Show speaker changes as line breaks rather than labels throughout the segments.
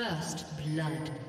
First blood.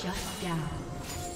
Shut down.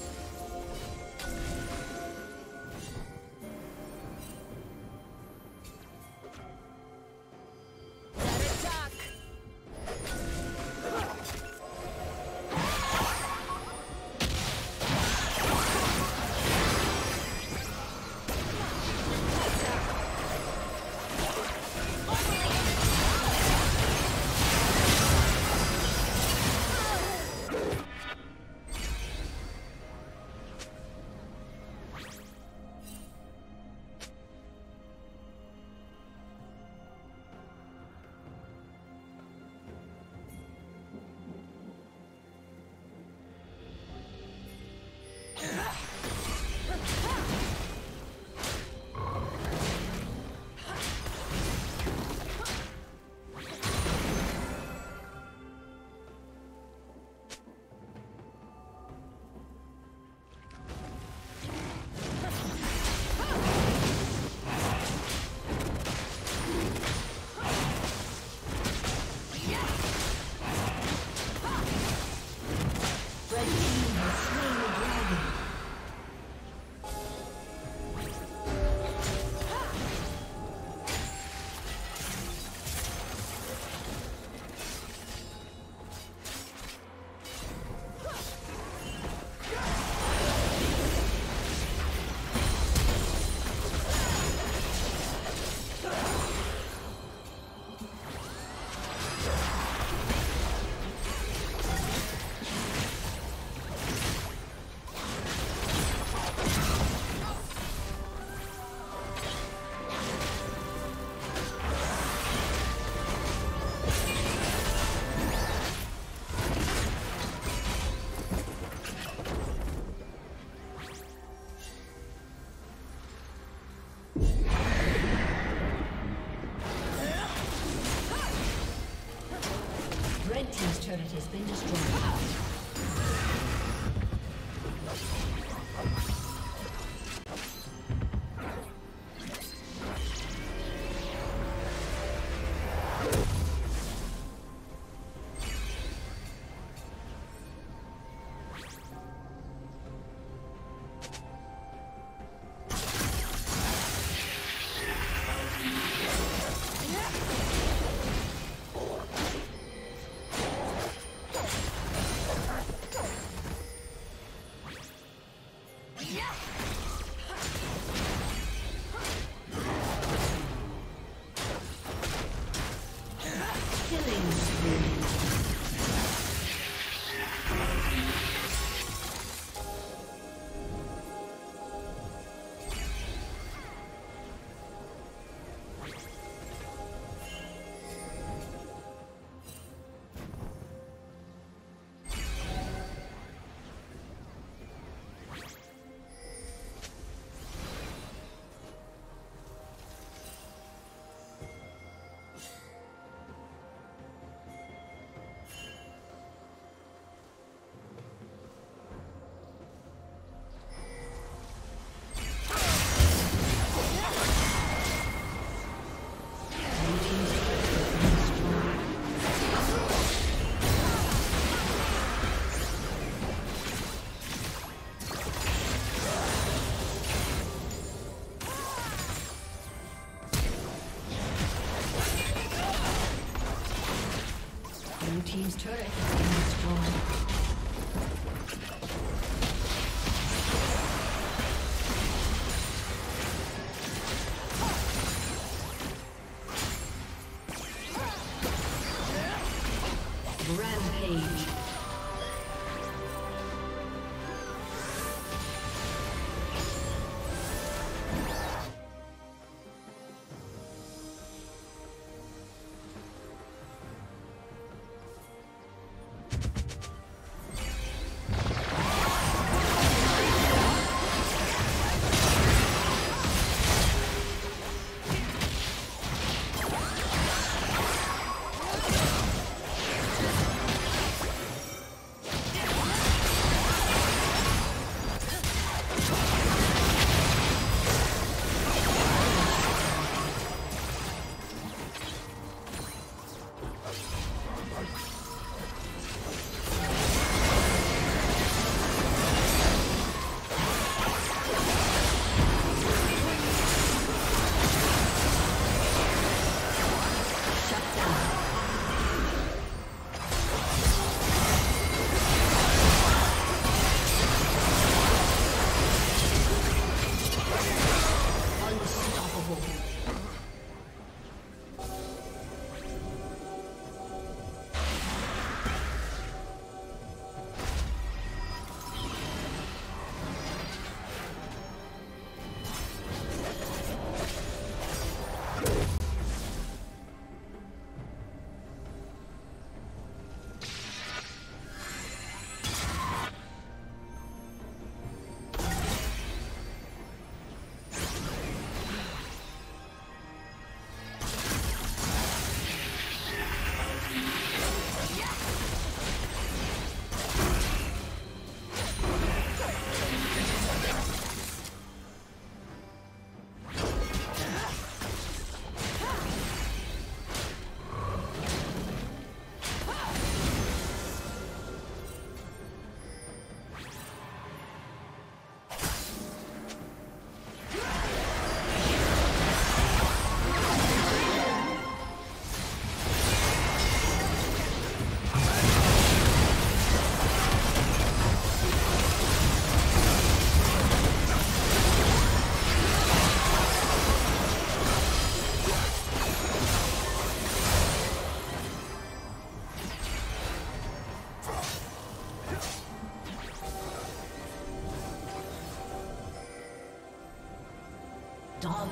Has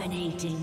Dominating.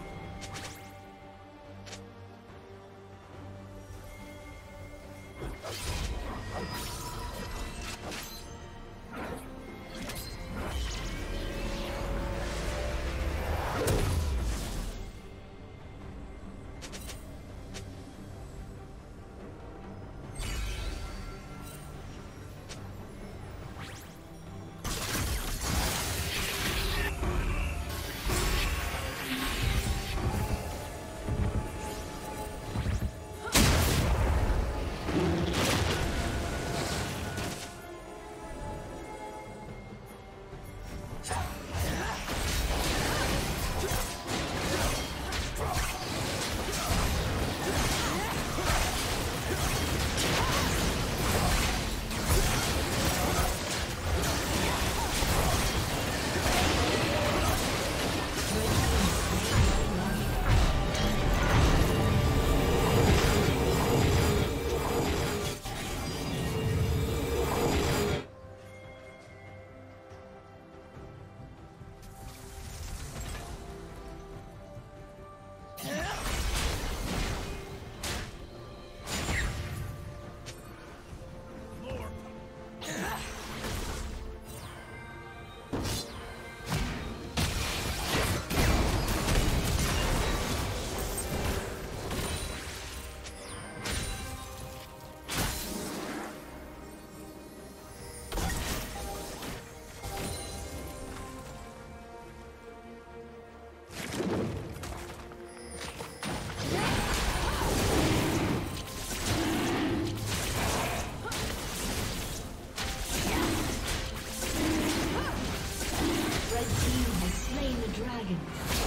Dragon.